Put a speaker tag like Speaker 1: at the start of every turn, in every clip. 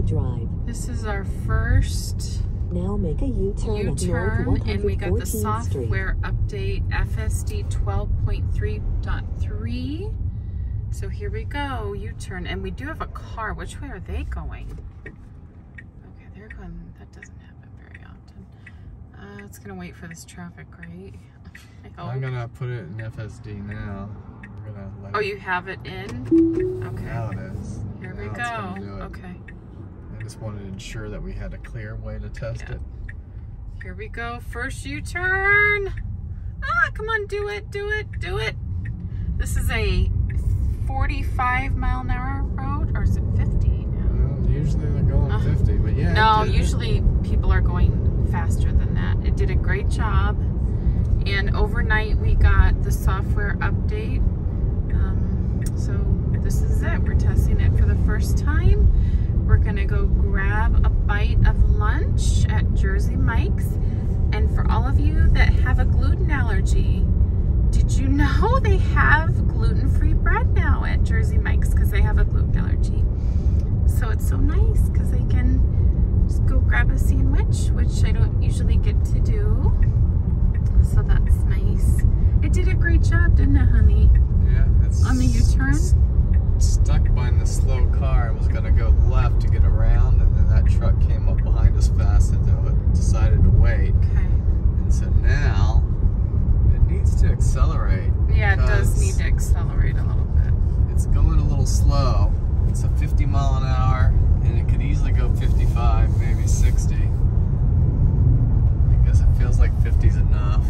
Speaker 1: Howard Drive.
Speaker 2: This is our first
Speaker 1: Now make a U-turn
Speaker 2: U-turn and we got the
Speaker 1: 114th Street.
Speaker 2: software update FSD 12.3.3. So here we go, U-turn. And we do have a car. Which way are they going? Okay, they're going, that doesn't happen very often. Uh, it's gonna wait for this traffic, right? I
Speaker 3: I'm gonna put it in FSD now. We're gonna let
Speaker 2: Oh,
Speaker 3: it,
Speaker 2: you have it in? Okay,
Speaker 3: now it is.
Speaker 2: here we
Speaker 3: Now it's
Speaker 2: go. Okay,
Speaker 3: I just wanted to ensure that we had a clear way to test
Speaker 2: Yeah.
Speaker 3: it.
Speaker 2: here we go. First U-turn. Ah, come on, do it, do it, do it. This is a 45 mile an hour road, or is it 50 now?
Speaker 3: Well, usually they're going
Speaker 2: Uh,
Speaker 3: 50, but yeah.
Speaker 2: No, usually people are going faster than that. It did a great job. And overnight we got the software update. Um, so this is it. We're testing it for the first time. We're gonna go grab a bite of lunch at Jersey Mike's. And for all of you that have a gluten allergy, did you know they have gluten-free bread now at Jersey Mike's because they have a gluten allergy? So it's so nice because I can just go grab a sandwich, which I don't usually get to do. So that's nice. It did a great job, didn't it, honey?
Speaker 3: Yeah, it's
Speaker 2: On the U-turn?
Speaker 3: Stuck behind the slow car. It was gonna go left to get around, and then that truck came up behind us fast, and so it decided to wait.
Speaker 2: Okay.
Speaker 3: And so now it needs to accelerate.
Speaker 2: Yeah, it does need to accelerate a little bit.
Speaker 3: It's going a little slow. It's a 50 mile an hour, and it could easily go 55, maybe 60. Because it feels like 50's enough.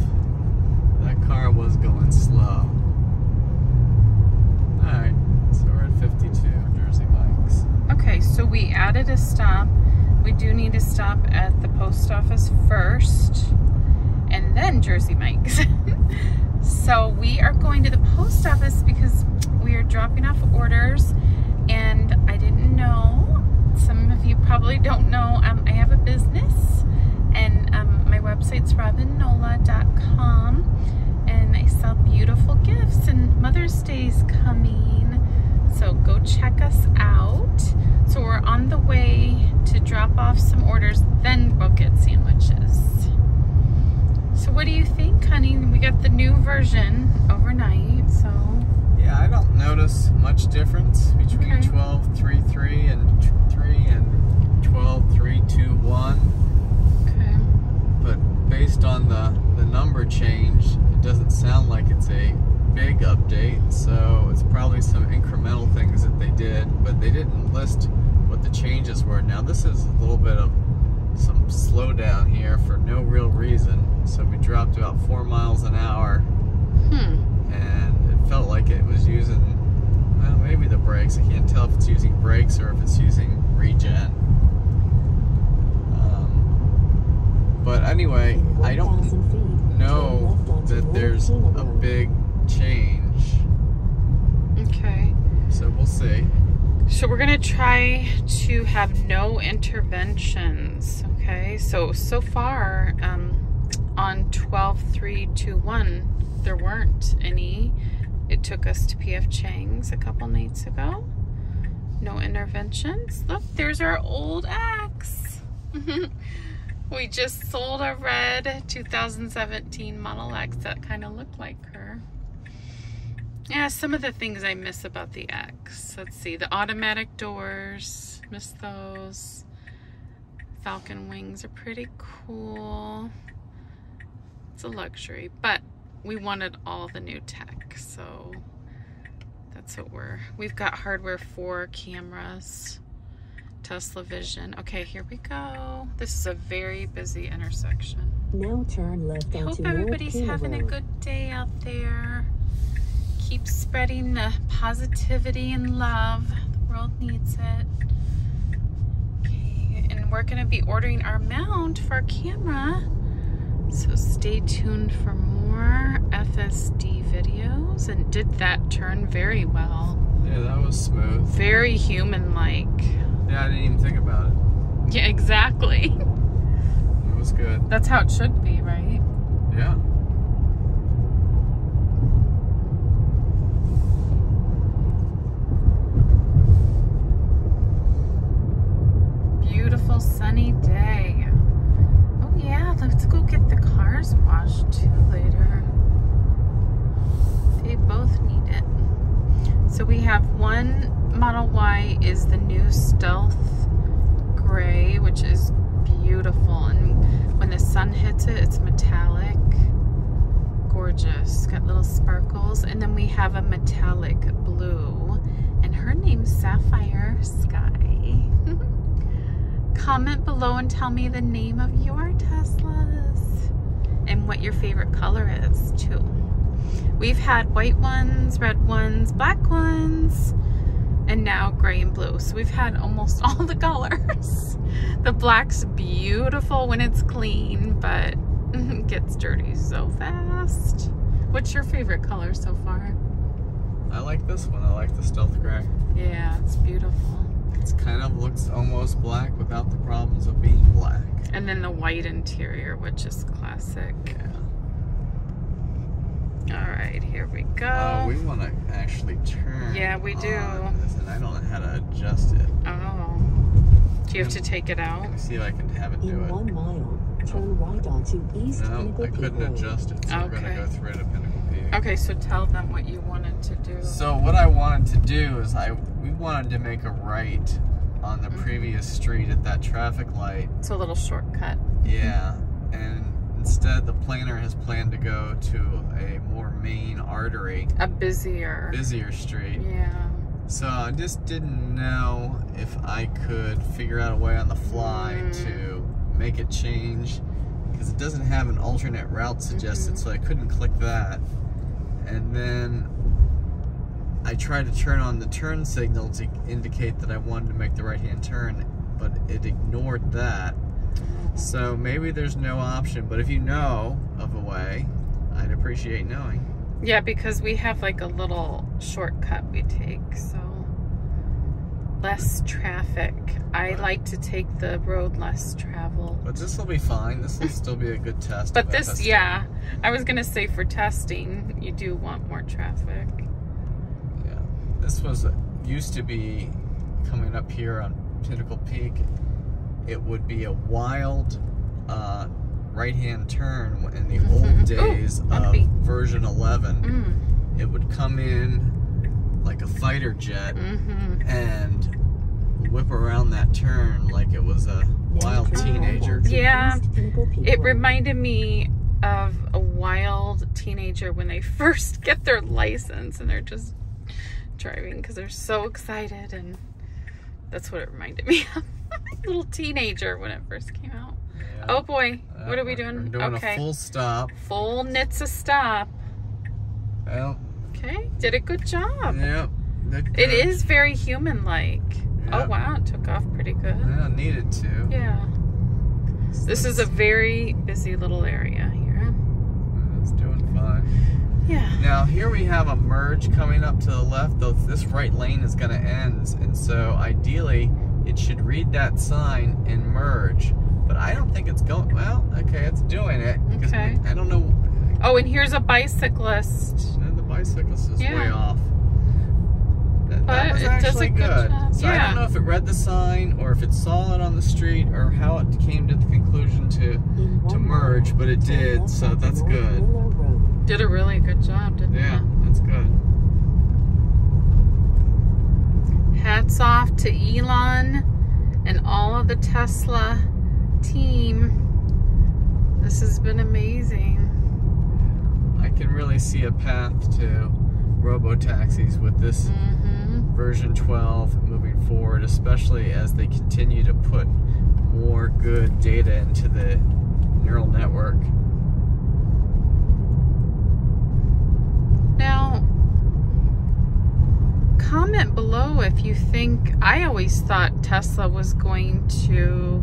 Speaker 3: That car was going slow. Alright, so we're at 52, Jersey Mike's.
Speaker 2: Okay, so we added a stop. We do need to stop at the post office first and then Jersey Mike's. so we are going to the post office because we are dropping off orders and I didn't know, some of you probably don't know, um, I have a business and um, my website's robynnola.com and I sell beautiful gifts and Mother's Day's coming. So go check us out. So we're on the way to drop off some orders, then we'll get sandwiches. So what do you think, honey? We got the new version overnight, so
Speaker 3: Yeah, I don't notice much difference between
Speaker 2: Okay.
Speaker 3: 12.33 and 3 and 12.321.
Speaker 2: okay.
Speaker 3: but based on the, the number change, it doesn't sound like it's a big update, so it's probably some incremental things that they did, but they didn't list what the changes were. Now this is a little bit of some slowdown here for no real reason, so we dropped about four miles an hour,
Speaker 2: Hmm.
Speaker 3: and it felt like it was using, well, maybe the brakes. I can't tell if it's using brakes or if it's using regen. Um, but anyway, I don't know
Speaker 1: turn left onto
Speaker 3: that there's a big change.
Speaker 2: Okay.
Speaker 3: So we'll see.
Speaker 2: So we're gonna try to have no interventions. Okay. So so far, um, on twelve three two one, there weren't any. It took us to PF Chang's a couple nights ago. No interventions. Look, there's our old X. we just sold a red 2017 Model X that kind of looked like her. Yeah, some of the things I miss about the X. Let's see, the automatic doors, miss those. Falcon wings are pretty cool. It's a luxury, but we wanted all the new tech, so that's what we're. We've got hardware for cameras, Tesla Vision. Okay, here we go. This is a very busy intersection.
Speaker 1: Now turn left
Speaker 2: I
Speaker 1: onto
Speaker 2: hope everybody's having a good day out there. Keep spreading the positivity and love. The world needs it. Okay, and we're gonna be ordering our mount for our camera. So stay tuned for more FSD videos. And did that turn very well.
Speaker 3: Yeah, that was smooth.
Speaker 2: Very human-like.
Speaker 3: Yeah, I didn't even think about it.
Speaker 2: Yeah, exactly.
Speaker 3: It was good.
Speaker 2: That's how it should be, right?
Speaker 3: Yeah.
Speaker 2: Sunny day. Oh yeah, let's go get the cars washed too later. They both need it. So we have one Model Y is the new Stealth Gray, which is beautiful. And when the sun hits it, it's metallic. Gorgeous. Got little sparkles. And then we have a metallic blue. And her name's Sapphire Sky. Comment below and tell me the name of your Teslas. And what your favorite color is, too. We've had white ones, red ones, black ones, and now gray and blue. So we've had almost all the colors. the black's beautiful when it's clean, but it gets dirty so fast. What's your favorite color so far?
Speaker 3: I like this one. I like the stealth gray.
Speaker 2: Yeah, it's beautiful.
Speaker 3: It kind of looks almost black without the problems of being black.
Speaker 2: And then the white interior, which is classic.
Speaker 3: Yeah.
Speaker 2: All right, here we go.
Speaker 3: Uh, we want to actually turn.
Speaker 2: Yeah, we do.
Speaker 3: on This, and I don't know how to adjust it.
Speaker 2: oh. Do you have to take it out?
Speaker 3: Let me see if I can have it do
Speaker 1: In
Speaker 3: it.
Speaker 1: one mile, turn right onto East
Speaker 3: No,
Speaker 1: Pinnacle
Speaker 3: I couldn't
Speaker 1: Road.
Speaker 3: adjust it, so we're gonna
Speaker 2: Okay.
Speaker 3: go through to Pinnacle Peak.
Speaker 2: Okay, so tell them what you wanted to do.
Speaker 3: So what I wanted to do is I we wanted to make a right on the
Speaker 2: Mhm.
Speaker 3: previous street at that traffic light.
Speaker 2: It's a little shortcut.
Speaker 3: Yeah, and instead the planner has planned to go to a more main artery,
Speaker 2: A busier.
Speaker 3: busier street.
Speaker 2: Yeah.
Speaker 3: So I just didn't know if I could figure out a way on the fly
Speaker 2: Mm.
Speaker 3: to make it change because it doesn't have an alternate route suggested,
Speaker 2: Mhm.
Speaker 3: so I couldn't click that. And then I tried to turn on the turn signal to indicate that I wanted to make the right hand turn, but it ignored that. So maybe there's no option, but if you know of a way, I'd appreciate knowing.
Speaker 2: Yeah, because we have like a little shortcut we take, so less traffic. I
Speaker 3: Right.
Speaker 2: like to take the road less traveled.
Speaker 3: But this will be fine. This will still be a good test.
Speaker 2: But this, yeah, I was gonna say for testing, you do want more traffic.
Speaker 3: Yeah. This was used to be coming up here on Pinnacle Peak. It would be a wild uh, right-hand turn in the
Speaker 2: Mhm.
Speaker 3: old
Speaker 2: Ooh,
Speaker 3: days of
Speaker 2: bumpy.
Speaker 3: version 11.
Speaker 2: Mm.
Speaker 3: It would come in like a fighter jet
Speaker 2: Mm-hmm.
Speaker 3: and whip around that turn like it was a wild teenager.
Speaker 2: Yeah,
Speaker 1: East Pinnacle Peak
Speaker 2: It reminded me of a wild teenager when they first get their license and they're just driving because they're so excited and that's what it reminded me of. Little teenager when it first came out.
Speaker 3: Yeah.
Speaker 2: Oh boy,
Speaker 3: Uh,
Speaker 2: what are we doing?
Speaker 3: Doing
Speaker 2: okay.
Speaker 3: a full stop.
Speaker 2: Full knits a stop.
Speaker 3: Well,
Speaker 2: Okay, did a good job.
Speaker 3: yep. good
Speaker 2: It is very human like. Oh wow, it took off pretty good.
Speaker 3: Yeah, needed to.
Speaker 2: Yeah. This is a very busy little area here.
Speaker 3: It's doing fine.
Speaker 2: Yeah.
Speaker 3: Now here we have a merge coming up to the left. Though this right lane is going to end, and so ideally it should read that sign and merge. But I don't think it's going. Well, okay, it's doing it.
Speaker 2: Okay.
Speaker 3: I don't know.
Speaker 2: Oh, and here's a bicyclist.
Speaker 3: and The bicyclist is way off. That,
Speaker 2: But
Speaker 3: that was
Speaker 2: it does a
Speaker 3: actually
Speaker 2: good
Speaker 3: good. So I don't know if it read the sign or if it saw it on the street or how it came to the conclusion to to merge, but it did, so that's good.
Speaker 2: Did a really good job, didn't
Speaker 3: yeah, that's good.
Speaker 2: Hats off to Elon and all of the Tesla team. This has been amazing.
Speaker 3: I can really see a path to robo taxis with this
Speaker 2: Mm-hmm.
Speaker 3: version 12 moving forward, especially as they continue to put more good data into the neural network.
Speaker 2: Now, comment below if you think. I always thought Tesla was going to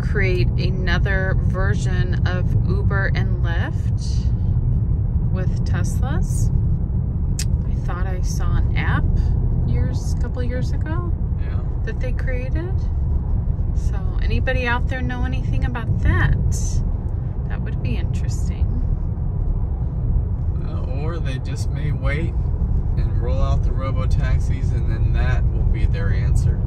Speaker 2: create another version of Uber and Lyft with Teslas. I thought I saw an app years, a couple years ago
Speaker 3: Yeah.
Speaker 2: that they created. So, anybody out there know anything about that? That would be interesting.
Speaker 3: Or they just may wait and roll out the robo taxis, and then that will be their answer.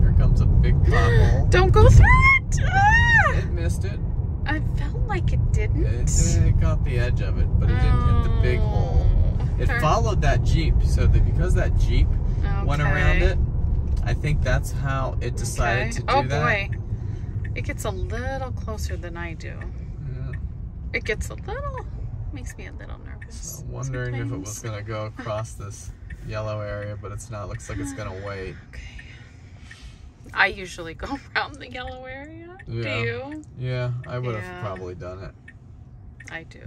Speaker 3: Here comes a big pothole.
Speaker 2: Don't go through it! Ah!
Speaker 3: It missed it.
Speaker 2: I felt like it didn't.
Speaker 3: It, it got the edge of it, but it didn't hit the big hole. It followed that Jeep, so that because that Jeep went around it, I think that's how it decided
Speaker 2: Okay.
Speaker 3: to do
Speaker 2: oh
Speaker 3: that.
Speaker 2: boy. It gets a little closer than I do.
Speaker 3: Yeah.
Speaker 2: It gets a little, makes me a little nervous.
Speaker 3: So wondering if it was gonna go across this yellow area, but it's not. Looks like it's gonna wait.
Speaker 2: Okay. I usually go around the yellow area.
Speaker 3: Yeah.
Speaker 2: Do you?
Speaker 3: Yeah, I would have
Speaker 2: Yeah.
Speaker 3: probably done it.
Speaker 2: I do.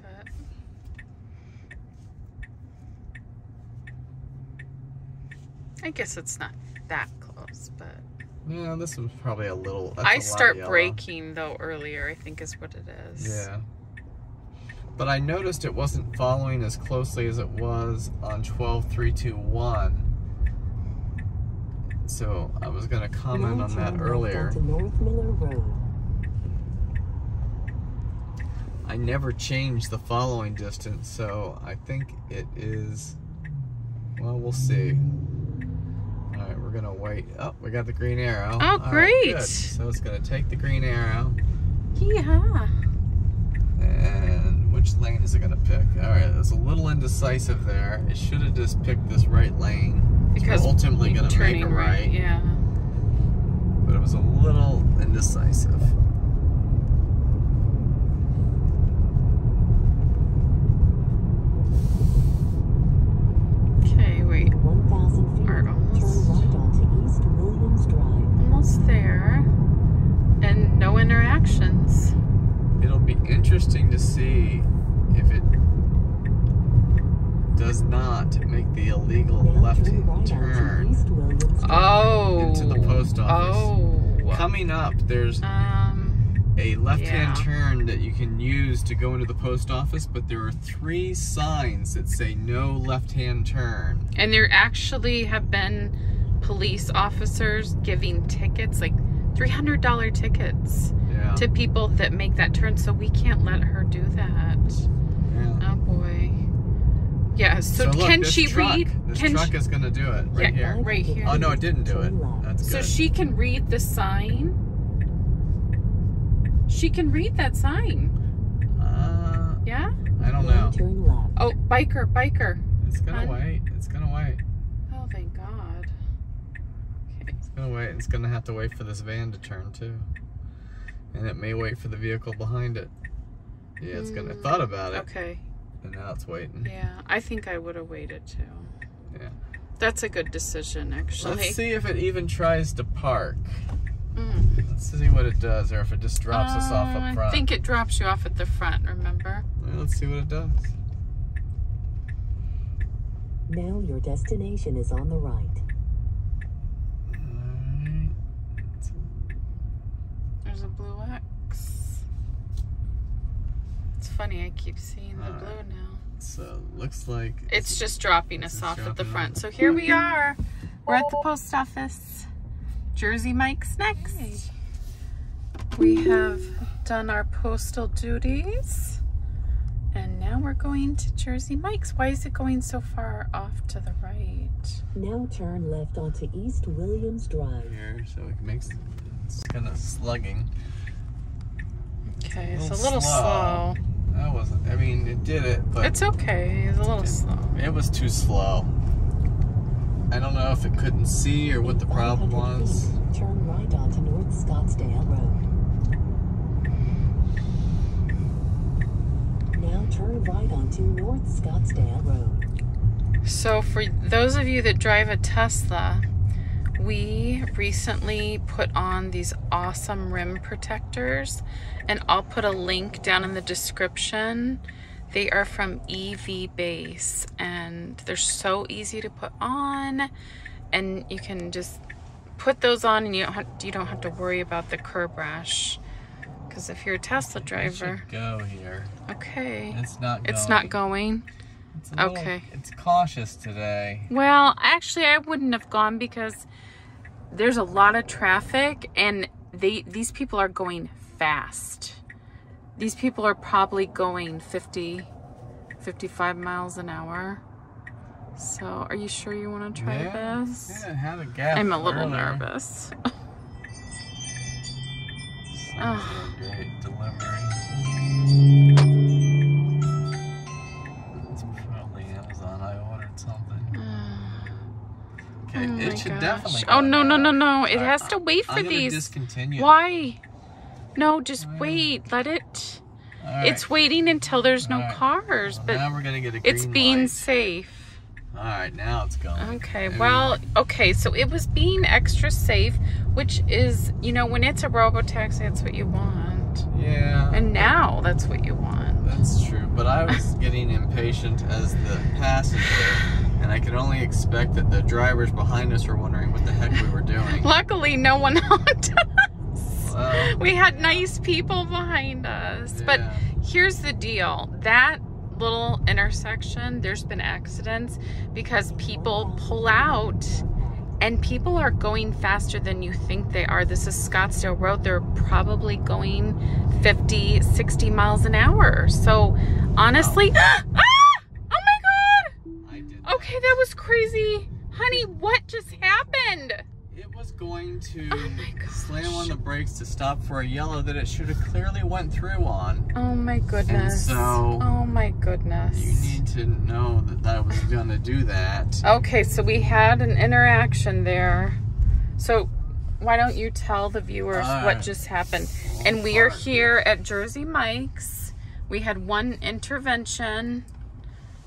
Speaker 2: But I guess it's not that close, but
Speaker 3: Yeah, this was probably a little. A
Speaker 2: I
Speaker 3: lot
Speaker 2: start
Speaker 3: yellow.
Speaker 2: though earlier, I think is what it is.
Speaker 3: Yeah. But I noticed it wasn't following as closely as it was on 12321. So I was going to comment on that earlier.
Speaker 1: North Miller Road.
Speaker 3: I never changed the following distance, so I think it is. Well, we'll see. All right, we're gonna wait. Oh, we got the green arrow.
Speaker 2: Oh,
Speaker 3: All right,
Speaker 2: great.
Speaker 3: good. So it's gonna take the green arrow,
Speaker 2: Yeah.
Speaker 3: and which lane is it gonna pick? All right, it's a little indecisive there. It should have just picked this right lane.
Speaker 2: Because
Speaker 3: ultimately gonna make
Speaker 2: turning
Speaker 3: it right,
Speaker 2: Yeah.
Speaker 3: but it was a little indecisive.
Speaker 2: Okay, wait.
Speaker 1: 1,000 feet.
Speaker 2: We're
Speaker 1: Turn
Speaker 2: almost-
Speaker 1: right onto East Williams Drive.
Speaker 2: Almost there. And no interactions.
Speaker 3: It'll be interesting to see if it does not make the illegal
Speaker 1: Now
Speaker 3: left
Speaker 1: turn right onto
Speaker 3: turn
Speaker 1: East Williams Drive.
Speaker 2: Oh.
Speaker 3: into the post office.
Speaker 2: Oh.
Speaker 3: Coming up, there's
Speaker 2: Um.
Speaker 3: a left-hand
Speaker 2: yeah.
Speaker 3: turn that you can use to go into the post office, but there are three signs that say no left-hand turn.
Speaker 2: And there actually have been police officers giving tickets, like $300 tickets,
Speaker 3: Yeah.
Speaker 2: to people that make that turn. So we can't let her do that.
Speaker 3: yeah.
Speaker 2: Oh boy. Yeah. So,
Speaker 3: look,
Speaker 2: can she
Speaker 3: truck,
Speaker 2: read?
Speaker 3: This
Speaker 2: Can
Speaker 3: truck
Speaker 2: she,
Speaker 3: is gonna do it right
Speaker 2: Yeah,
Speaker 3: here.
Speaker 2: right here.
Speaker 3: Oh no, it didn't do it.
Speaker 1: Turn left.
Speaker 3: That's
Speaker 2: so she can read the sign. She can read that sign.
Speaker 3: Uh,
Speaker 2: Yeah.
Speaker 3: I don't know.
Speaker 1: turn left.
Speaker 2: Oh, biker, biker.
Speaker 3: It's gonna
Speaker 2: Hun?
Speaker 3: wait. It's gonna wait.
Speaker 2: Oh, thank God. Okay.
Speaker 3: It's gonna wait. It's gonna have to wait for this van to turn too, and it may wait for the vehicle behind it. Yeah, it's gonna.
Speaker 2: Mm,
Speaker 3: Thought about it,
Speaker 2: Okay.
Speaker 3: and now it's waiting.
Speaker 2: Yeah, I think I would have waited too.
Speaker 3: Yeah.
Speaker 2: That's a good decision, actually.
Speaker 3: Let's see if it even tries to park.
Speaker 2: Mm.
Speaker 3: Let's see what it does, or if it just drops us off
Speaker 2: Uh,
Speaker 3: up front.
Speaker 2: I think it drops you off at the front, remember?
Speaker 3: Well, let's see what it does.
Speaker 1: Now your destination is on the right.
Speaker 3: Alright.
Speaker 2: There's a blue X. It's funny, I keep seeing the
Speaker 3: Alright.
Speaker 2: blue now.
Speaker 3: So looks like
Speaker 2: It's just dropping us
Speaker 3: just
Speaker 2: off at the front.
Speaker 3: us.
Speaker 2: So here we are. We're at the post office. Jersey Mike's next. We have done our postal duties. And now we're going to Jersey Mike's. Why is it going so far off to the right?
Speaker 1: Now turn left onto East Williams Drive.
Speaker 3: here, so it makes it's kind of slugging.
Speaker 2: Okay, it's a
Speaker 3: little
Speaker 2: little
Speaker 3: slow.
Speaker 2: slow.
Speaker 3: That wasn't. I mean, it did it, but
Speaker 2: It's okay. It's a little slow.
Speaker 3: it was too slow. I don't know if it couldn't see or what the problem was.
Speaker 1: feet, Turn right onto North Scottsdale Road. Now turn right onto North Scottsdale Road.
Speaker 2: So, for those of you that drive a Tesla, we recently put on these awesome rim protectors, and I'll put a link down in the description. They are from EV Base, and they're so easy to put on, and you can just put those on, and you don't have, you don't have to worry about the curb rash. Because if you're a Tesla driver,
Speaker 3: go here.
Speaker 2: okay,
Speaker 3: It's not. Going.
Speaker 2: it's not going.
Speaker 3: It's little-
Speaker 2: okay.
Speaker 3: It's cautious today.
Speaker 2: Well, actually, I wouldn't have gone because there's a lot of traffic and they these people are going fast. These people are probably going 50 55 miles an hour. So, are you sure you want to try
Speaker 3: yeah,
Speaker 2: this?
Speaker 3: Yeah, it had a gap.
Speaker 2: I'm a little
Speaker 3: earlier.
Speaker 2: nervous.
Speaker 3: Delivery. It's probably Amazon. I ordered something. Okay,
Speaker 2: Oh
Speaker 3: it should
Speaker 2: gosh.
Speaker 3: definitely.
Speaker 2: Oh no no no no! It
Speaker 3: I-
Speaker 2: has to wait for
Speaker 3: I'm
Speaker 2: these.
Speaker 3: Discontinue.
Speaker 2: Why? No, just wait. Let it.
Speaker 3: Right.
Speaker 2: It's waiting until there's no
Speaker 3: right.
Speaker 2: cars,
Speaker 3: Well,
Speaker 2: but
Speaker 3: now we're gonna get a
Speaker 2: it's being
Speaker 3: light.
Speaker 2: safe.
Speaker 3: All right, now it's going.
Speaker 2: Okay, well, okay, so it was being extra safe, which is, you know, when it's a robo-taxi, that's what you want.
Speaker 3: Yeah.
Speaker 2: And now that's what you want.
Speaker 3: That's true, but I was getting impatient as the passenger, and I could only expect that the drivers behind us were wondering what the heck we were doing.
Speaker 2: Luckily, no one honked We had nice people behind us. But here's the deal that little intersection, there's been accidents because people pull out and people are going faster than you think they are. This is Scottsdale Road. They're probably going 50, 60 miles an hour. So honestly, ah! Oh my God!
Speaker 3: I did.
Speaker 2: Okay, that was crazy. Honey, what just happened?
Speaker 3: Was going to
Speaker 2: Oh
Speaker 3: slam on the brakes to stop for a yellow that it should have clearly went through on.
Speaker 2: Oh my goodness.
Speaker 3: so-
Speaker 2: oh my goodness.
Speaker 3: You need to know that I was going to do that.
Speaker 2: Okay, so we had an interaction there. So why don't you tell the viewers what just happened? And we are here at Jersey Mike's. We had one intervention.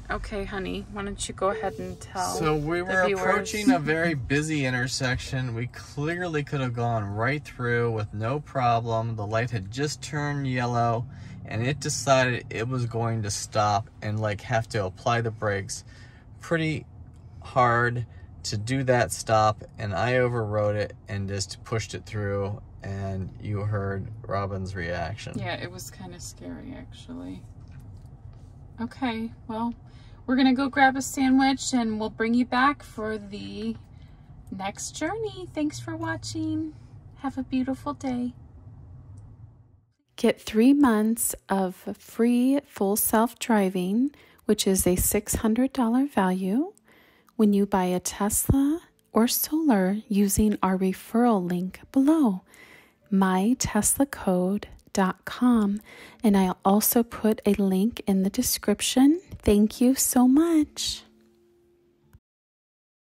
Speaker 2: Okay, honey, why don't you go ahead and tell
Speaker 3: So we were
Speaker 2: viewers.
Speaker 3: approaching a very busy intersection. We clearly could have gone right through with no problem. The light had just turned yellow and it decided it was going to stop and like have to apply the brakes pretty hard to do that stop and I overrode it and just pushed it through and you heard Robyn's reaction.
Speaker 2: Yeah, it was kind of scary actually. Okay, well, we're gonna go grab a sandwich and we'll bring you back for the next journey. Thanks for watching. Have a beautiful day. Get three months of free full self driving, which is a $600 value, when you buy a Tesla or solar using our referral link below myteslacode.com. And I'll also put a link in the description. Thank you so much.